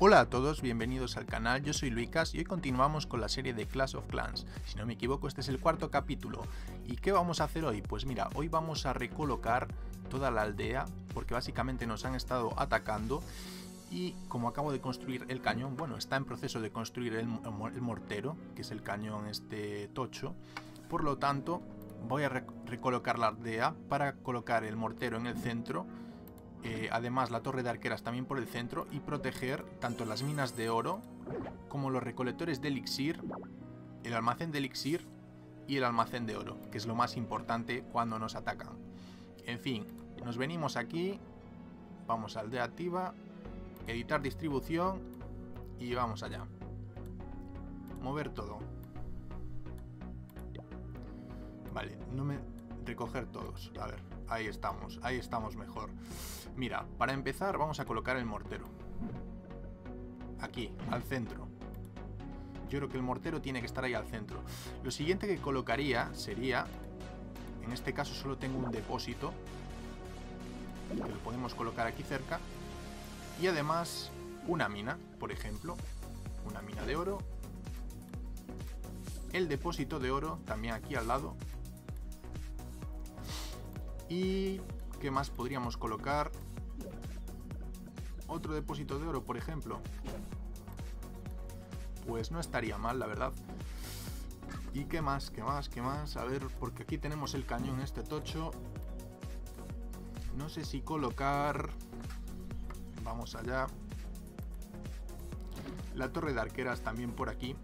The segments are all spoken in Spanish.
Hola a todos, bienvenidos al canal, yo soy Lucas y hoy continuamos con la serie de Clash of Clans. Si no me equivoco, este es el cuarto capítulo. ¿Y qué vamos a hacer hoy? Pues mira, hoy vamos a recolocar toda la aldea, porque básicamente nos han estado atacando y como acabo de construir el cañón, bueno, está en proceso de construir el, mortero, que es el cañón este tocho, por lo tanto voy a recolocar la aldea para colocar el mortero en el centro eh, además la torre de arqueras también por el centro y proteger tanto las minas de oro como los recolectores de elixir, el almacén de elixir y el almacén de oro, que es lo más importante cuando nos atacan. En fin, nos venimos aquí, vamos al de activa, editar distribución y vamos allá. Mover todo. Vale, no me... recoger todos, a ver. Ahí estamos, ahí estamos mejor. Mira, para empezar vamos a colocar el mortero. Aquí, al centro. Yo creo que el mortero tiene que estar ahí al centro. Lo siguiente que colocaría sería... En este caso solo tengo un depósito. Que lo podemos colocar aquí cerca. Y además una mina, por ejemplo. Una mina de oro. El depósito de oro también aquí al lado. ¿Y qué más podríamos colocar? Otro depósito de oro, por ejemplo. Pues no estaría mal, la verdad. ¿Y qué más? ¿Qué más? ¿Qué más? A ver, porque aquí tenemos el cañón este tocho. No sé si colocar... Vamos allá. La torre de arqueras también por aquí.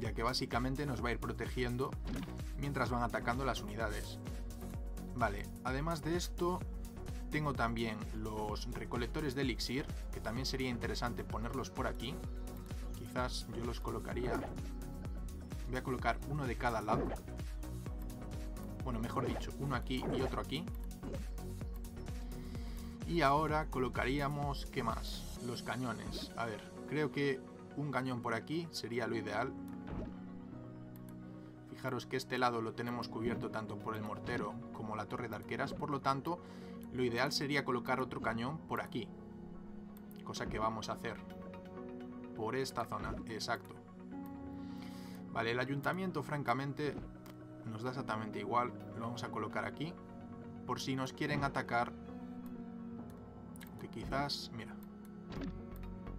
Ya que básicamente nos va a ir protegiendo mientras van atacando las unidades. Vale, además de esto, tengo también los recolectores de elixir, que también sería interesante ponerlos por aquí. Quizás yo los colocaría... Voy a colocar uno de cada lado. Bueno, mejor dicho, uno aquí y otro aquí. Y ahora colocaríamos, ¿qué más? Los cañones. A ver, creo que un cañón por aquí sería lo ideal. Fijaros que este lado lo tenemos cubierto tanto por el mortero como la torre de arqueras, por lo tanto, lo ideal sería colocar otro cañón por aquí. Cosa que vamos a hacer. Por esta zona, exacto. Vale, el ayuntamiento, francamente, nos da exactamente igual. Lo vamos a colocar aquí. Por si nos quieren atacar. Que quizás, mira.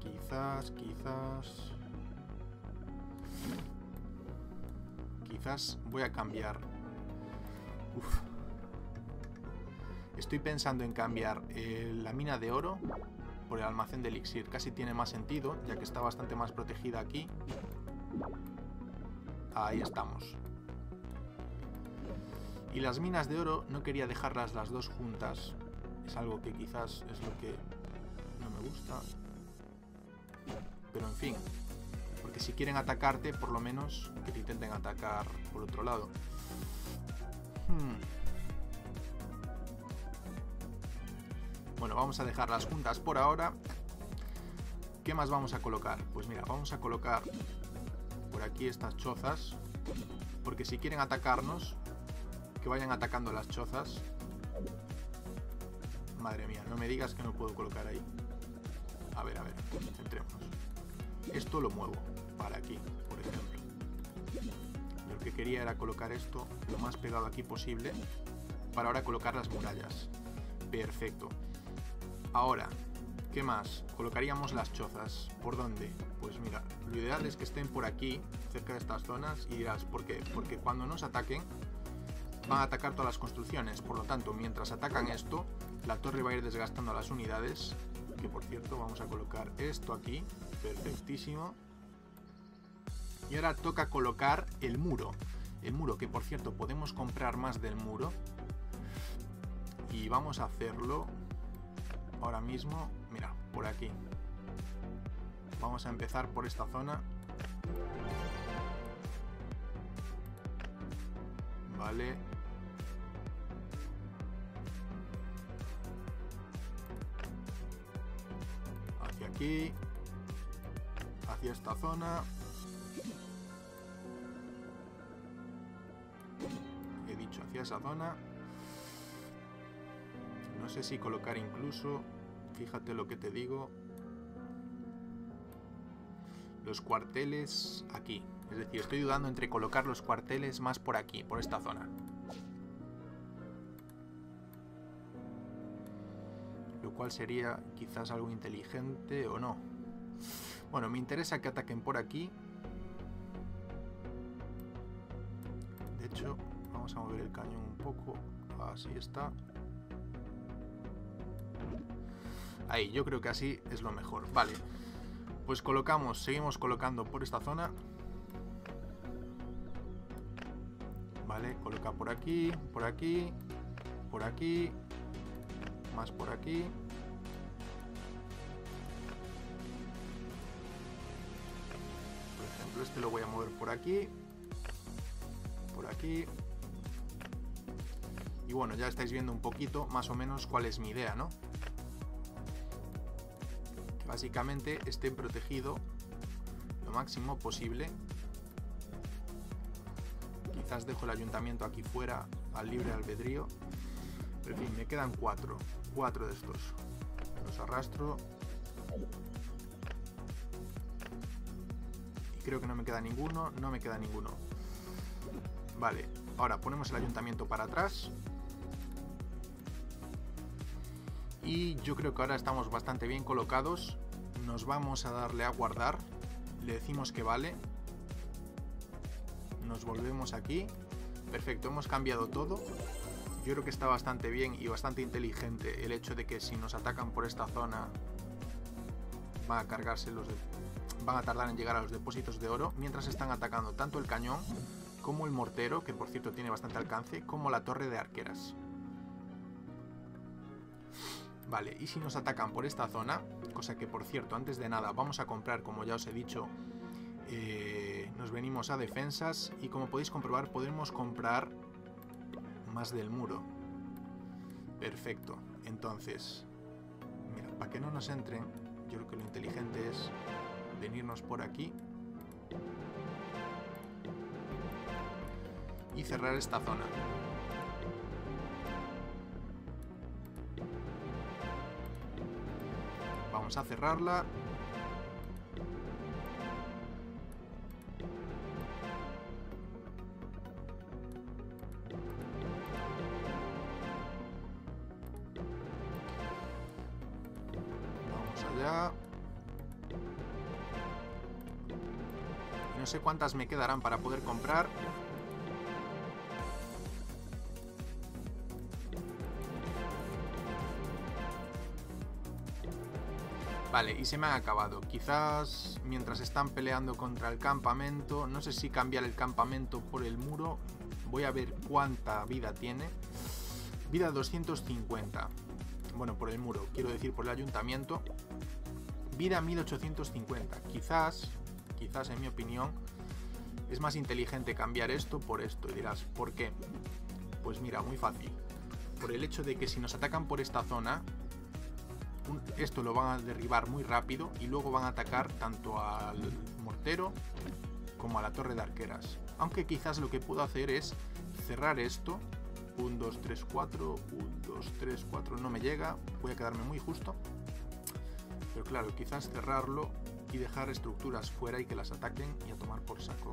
Quizás, quizás... quizás voy a cambiar. Estoy pensando en cambiar eh, la mina de oro por el almacén de elixir. Casi tiene más sentido, ya que está bastante más protegida aquí. Ahí estamos. Y las minas de oro no quería dejarlas las dos juntas. Es algo que quizás es lo que no me gusta. Pero en fin, que si quieren atacarte, por lo menos que te intenten atacar por otro lado. Hmm. Bueno, vamos a dejar las juntas por ahora. ¿Qué más vamos a colocar? Pues mira, vamos a colocar por aquí estas chozas. Porque si quieren atacarnos, que vayan atacando las chozas. Madre mía, no me digas que no puedo colocar ahí. A ver, a ver, entremos. Esto lo muevo para aquí, por ejemplo. lo que quería era colocar esto lo más pegado aquí posible para ahora colocar las murallas. Perfecto. Ahora, ¿qué más? Colocaríamos las chozas. ¿Por dónde? Pues mira, lo ideal es que estén por aquí, cerca de estas zonas, y dirás, ¿por qué? Porque cuando nos ataquen, van a atacar todas las construcciones. Por lo tanto, mientras atacan esto, la torre va a ir desgastando las unidades. Que por cierto, vamos a colocar esto aquí. Perfectísimo. Y ahora toca colocar el muro. El muro, que por cierto podemos comprar más del muro. Y vamos a hacerlo ahora mismo. Mira, por aquí. Vamos a empezar por esta zona. Vale. Hacia aquí. Hacia esta zona. Esa zona. No sé si colocar incluso fíjate lo que te digo. Los cuarteles aquí. Es decir, estoy dudando entre colocar los cuarteles más por aquí, por esta zona. Lo cual sería quizás algo inteligente o no. Bueno, me interesa que ataquen por aquí. Vamos a mover el cañón un poco. Así está. Ahí, yo creo que así es lo mejor. Vale, pues colocamos, seguimos colocando por esta zona. Vale, coloca por aquí, por aquí, por aquí, más por aquí. Por ejemplo, este lo voy a mover por aquí, por aquí. Y bueno, ya estáis viendo un poquito más o menos cuál es mi idea, ¿no? básicamente estén protegido lo máximo posible. Quizás dejo el ayuntamiento aquí fuera al libre albedrío. En fin, me quedan cuatro. Cuatro de estos. Los arrastro. Y creo que no me queda ninguno. No me queda ninguno. Vale, ahora ponemos el ayuntamiento para atrás. Y yo creo que ahora estamos bastante bien colocados. Nos vamos a darle a guardar, le decimos que vale, nos volvemos aquí, perfecto, hemos cambiado todo, yo creo que está bastante bien y bastante inteligente el hecho de que si nos atacan por esta zona van a cargarse los van a tardar en llegar a los depósitos de oro. Mientras están atacando tanto el cañón como el mortero, que por cierto tiene bastante alcance, como la torre de arqueras. Vale, y si nos atacan por esta zona, cosa que por cierto, antes de nada vamos a comprar, como ya os he dicho, eh, nos venimos a defensas y como podéis comprobar podemos comprar más del muro. Perfecto, entonces, mira, para que no nos entren, yo creo que lo inteligente es venirnos por aquí y cerrar esta zona. Vamos a cerrarla. Vamos allá. no sé cuántas me quedarán para poder comprar. Vale, y se me han acabado. Quizás mientras están peleando contra el campamento, no sé si cambiar el campamento por el muro. Voy a ver cuánta vida tiene. Vida 250. Bueno, por el muro, quiero decir por el ayuntamiento. Vida 1850. Quizás, quizás en mi opinión, es más inteligente cambiar esto por esto. Y dirás, ¿por qué? Pues mira, muy fácil. Por el hecho de que si nos atacan por esta zona, esto lo van a derribar muy rápido y luego van a atacar tanto al mortero como a la torre de arqueras. Aunque quizás lo que puedo hacer es cerrar esto. 1, 2, 3, 4. 1, 2, 3, 4. No me llega. Voy a quedarme muy justo. Pero claro, quizás cerrarlo y dejar estructuras fuera y que las ataquen y a tomar por saco.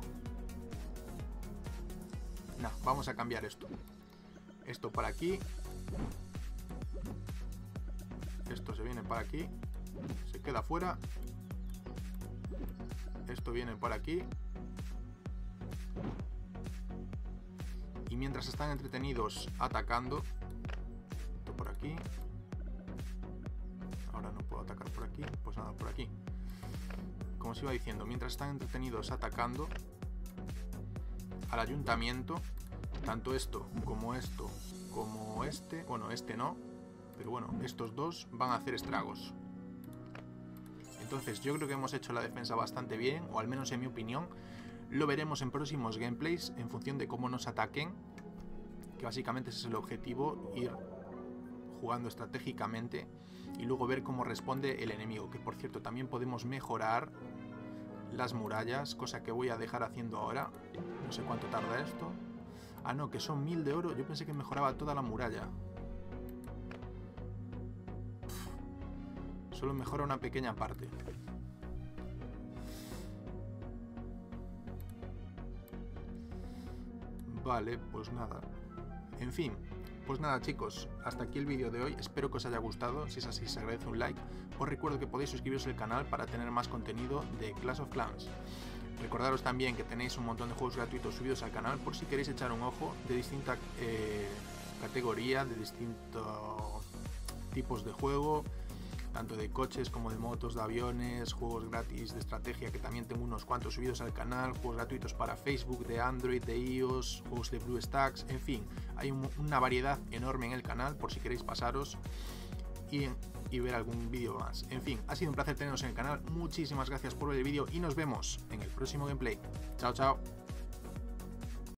No, vamos a cambiar esto. Esto para aquí. Esto se viene para aquí. Se queda fuera. Esto viene para aquí. Y mientras están entretenidos atacando, esto por aquí. Ahora no puedo atacar por aquí, pues nada, por aquí. Como os iba diciendo, mientras están entretenidos atacando al ayuntamiento, tanto esto como esto como este, bueno, este no, pero bueno, estos dos van a hacer estragos. Entonces yo creo que hemos hecho la defensa bastante bien, o al menos en mi opinión. Lo veremos en próximos gameplays en función de cómo nos ataquen. Que básicamente ese es el objetivo, ir jugando estratégicamente y luego ver cómo responde el enemigo. Que por cierto también podemos mejorar las murallas, cosa que voy a dejar haciendo ahora. No sé cuánto tarda esto. Ah, no, que son mil de oro. Yo pensé que mejoraba toda la muralla. Solo mejora una pequeña parte. Vale, pues nada. En fin, pues nada chicos, hasta aquí el vídeo de hoy, espero que os haya gustado, si es así se agradece un like. Os recuerdo que podéis suscribiros al canal para tener más contenido de Clash of Clans. Recordaros también que tenéis un montón de juegos gratuitos subidos al canal por si queréis echar un ojo de distinta eh, categoría, de distintos tipos de juego, tanto de coches como de motos, de aviones, juegos gratis de estrategia que también tengo unos cuantos subidos al canal, juegos gratuitos para Facebook, de Android, de iOS, juegos de BlueStacks, en fin, hay una variedad enorme en el canal por si queréis pasaros y, y ver algún vídeo más. En fin, ha sido un placer teneros en el canal, muchísimas gracias por ver el vídeo y nos vemos en el próximo gameplay. Chao, chao.